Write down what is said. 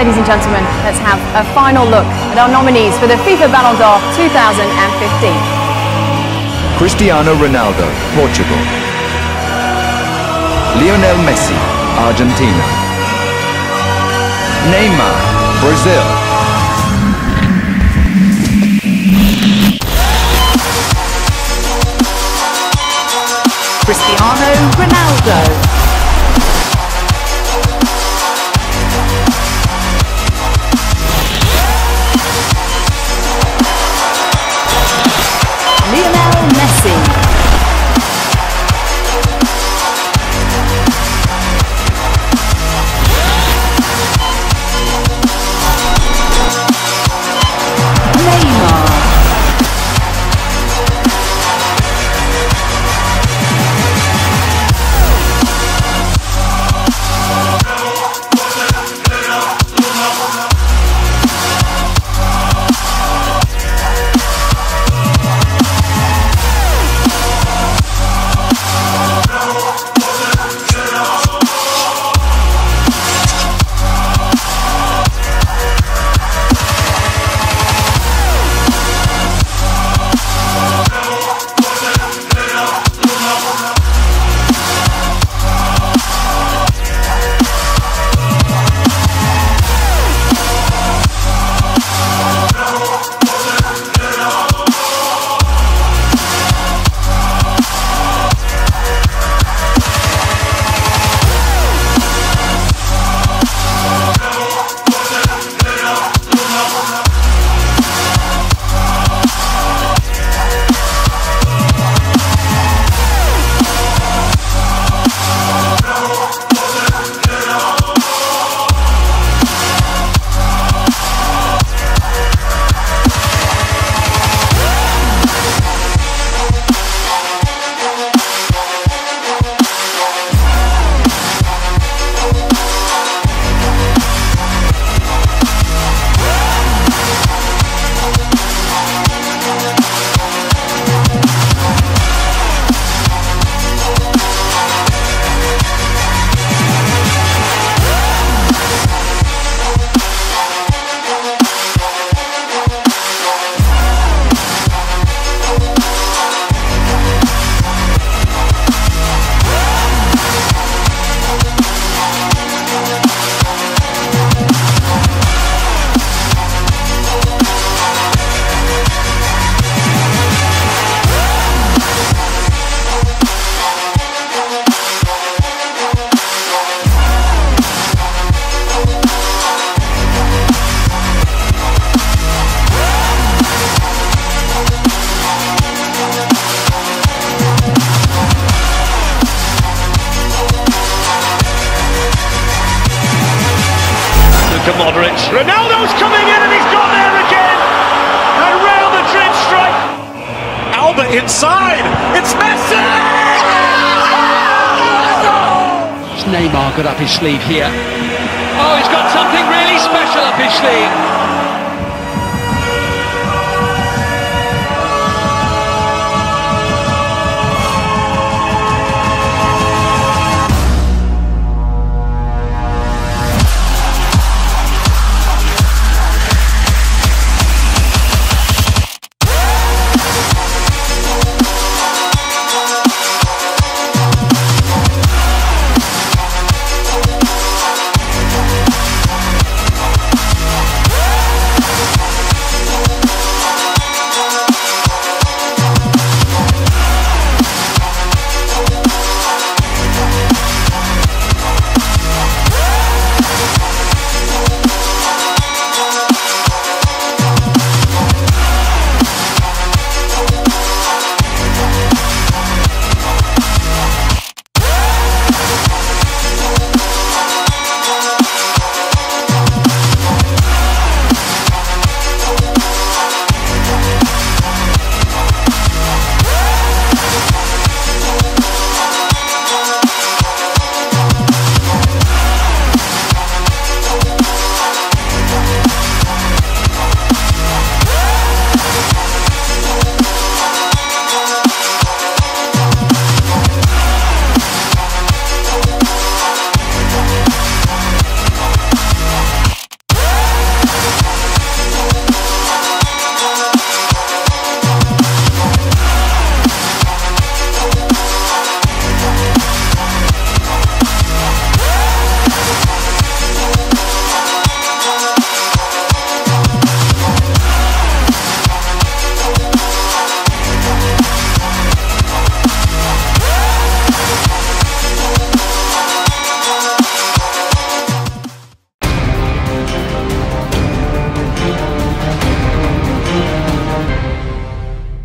Ladies and gentlemen, let's have a final look at our nominees for the FIFA Ballon d'Or 2015. Cristiano Ronaldo, Portugal. Lionel Messi, Argentina. Neymar, Brazil. Cristiano Ronaldo. Luka Modric. Ronaldo's coming in and he's got there again. And Real Madrid strike. Alba inside. It's Messi. Neymar got up his sleeve here. Oh, he's got something really special up his sleeve.